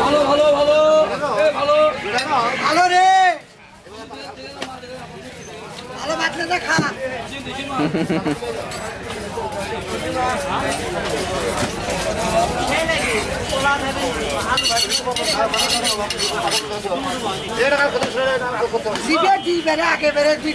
ভালো ভালো ভালো। বাতলে না খা। জিবে দি বেরে আগে বেরে দুই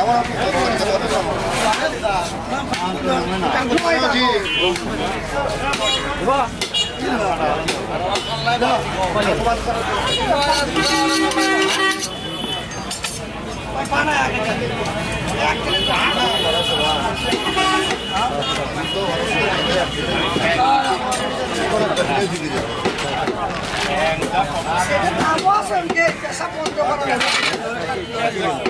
মাঠে দাও শরীফুল্লাহ শরীফুল্লাহ ভালো তো শরীফুল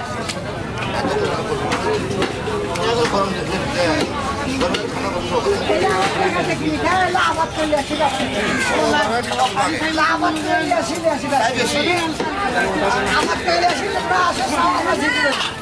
كان لعبط يا سيدي لعبط يا سيدي يا سيدي عبط يا سيدي